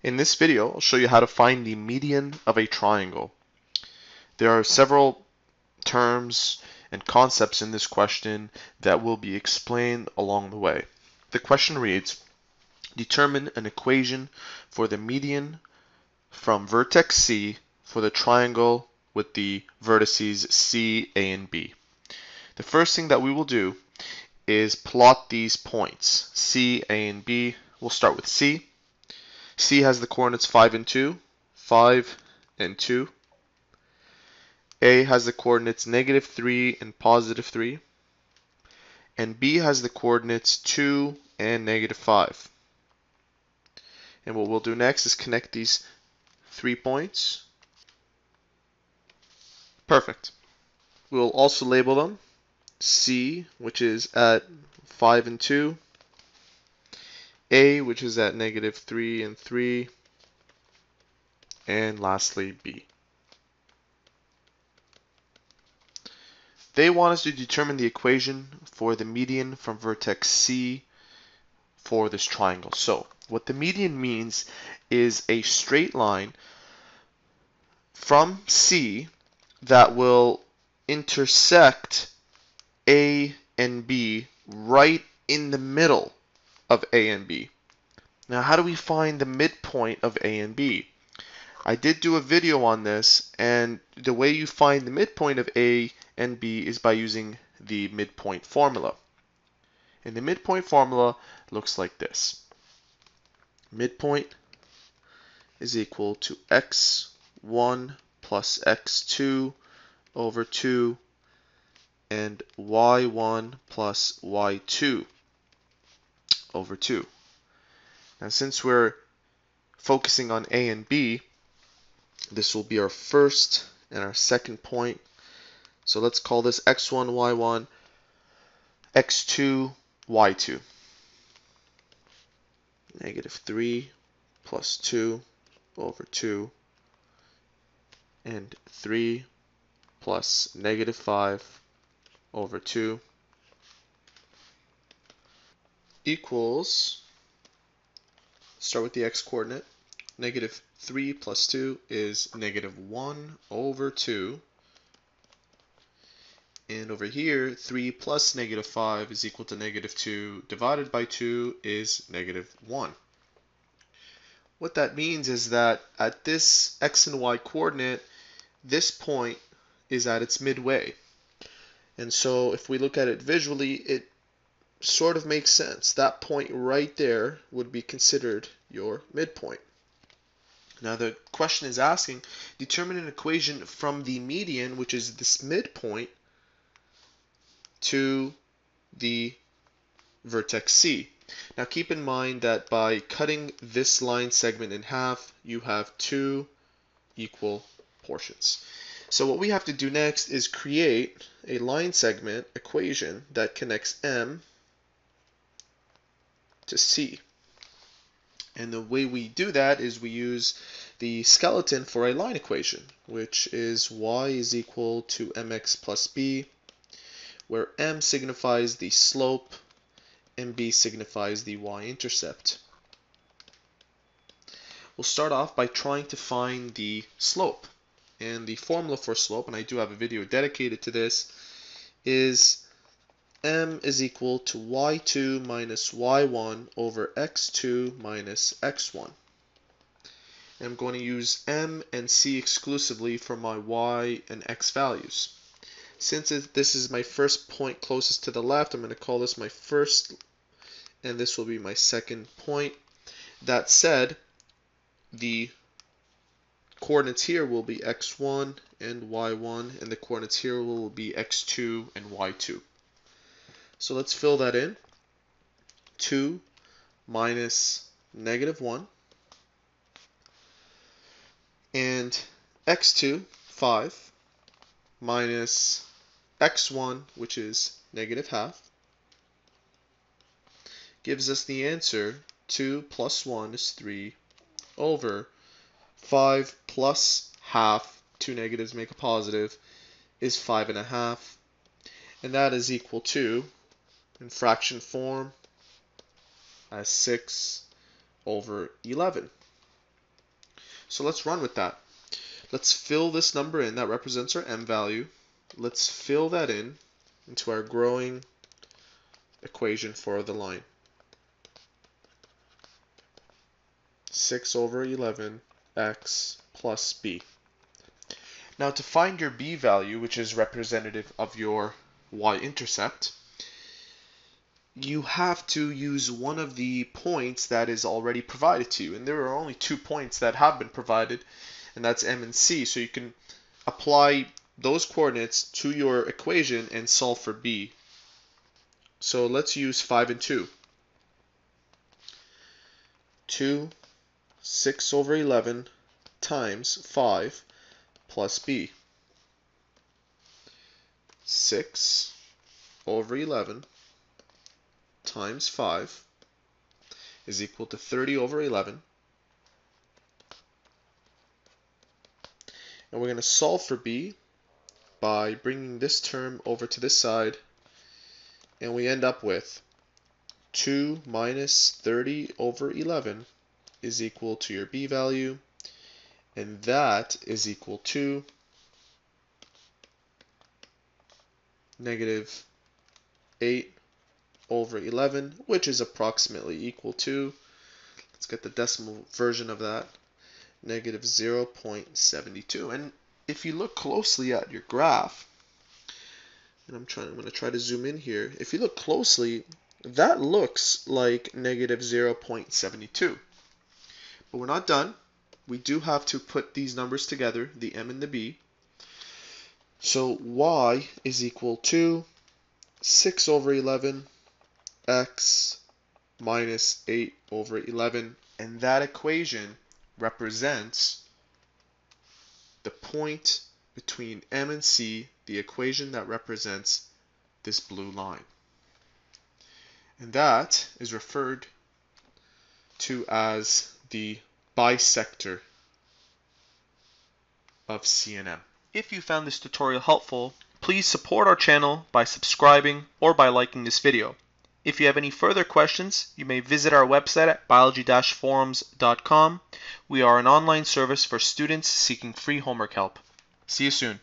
In this video, I'll show you how to find the median of a triangle. There are several terms and concepts in this question that will be explained along the way. The question reads, determine an equation for the median from vertex C for the triangle with the vertices C, A, and B. The first thing that we will do is plot these points, C, A, and B. We'll start with C. C has the coordinates 5 and 2, 5 and 2. A has the coordinates negative 3 and positive 3. And B has the coordinates 2 and negative 5. And what we'll do next is connect these three points. Perfect. We'll also label them C, which is at 5 and 2, a, which is at negative 3 and 3, and lastly B. They want us to determine the equation for the median from vertex C for this triangle. So what the median means is a straight line from C that will intersect A and B right in the middle of A and B. Now, how do we find the midpoint of A and B? I did do a video on this, and the way you find the midpoint of A and B is by using the midpoint formula. And the midpoint formula looks like this. Midpoint is equal to x1 plus x2 over 2 and y1 plus y2 over 2. Now since we're focusing on A and B, this will be our first and our second point. So let's call this x1, y1, x2, y2. Negative 3 plus 2 over 2 and 3 plus negative 5 over 2 equals, start with the x coordinate, negative 3 plus 2 is negative 1 over 2. And over here, 3 plus negative 5 is equal to negative 2 divided by 2 is negative 1. What that means is that at this x and y coordinate, this point is at its midway. And so if we look at it visually, it sort of makes sense. That point right there would be considered your midpoint. Now the question is asking, determine an equation from the median, which is this midpoint, to the vertex C. Now keep in mind that by cutting this line segment in half, you have two equal portions. So what we have to do next is create a line segment equation that connects M to C. And the way we do that is we use the skeleton for a line equation, which is y is equal to mx plus b, where m signifies the slope and b signifies the y-intercept. We'll start off by trying to find the slope. And the formula for slope, and I do have a video dedicated to this, is m is equal to y2 minus y1 over x2 minus x1. I'm going to use m and c exclusively for my y and x values. Since this is my first point closest to the left, I'm going to call this my first, and this will be my second point. That said, the coordinates here will be x1 and y1, and the coordinates here will be x2 and y2. So let's fill that in. 2 minus negative 1 and x2, 5, minus x1, which is negative half, gives us the answer. 2 plus 1 is 3 over 5 plus half, two negatives make a positive, is 5 and a half, and that is equal to in fraction form as 6 over 11. So let's run with that. Let's fill this number in that represents our m value. Let's fill that in into our growing equation for the line. 6 over 11 x plus b. Now to find your b value, which is representative of your y-intercept, you have to use one of the points that is already provided to you. And there are only two points that have been provided, and that's m and c. So you can apply those coordinates to your equation and solve for b. So let's use 5 and 2. 2, 6 over 11 times 5 plus b. 6 over 11 times 5 is equal to 30 over 11. And we're going to solve for b by bringing this term over to this side. And we end up with 2 minus 30 over 11 is equal to your b value. And that is equal to negative 8 over 11, which is approximately equal to, let's get the decimal version of that, negative 0.72. And if you look closely at your graph, and I'm trying, I'm going to try to zoom in here. If you look closely, that looks like negative 0.72. But we're not done. We do have to put these numbers together, the m and the b. So y is equal to 6 over 11 x minus 8 over 11. And that equation represents the point between M and C, the equation that represents this blue line. And that is referred to as the bisector of CNM. If you found this tutorial helpful, please support our channel by subscribing or by liking this video. If you have any further questions, you may visit our website at biology-forums.com. We are an online service for students seeking free homework help. See you soon.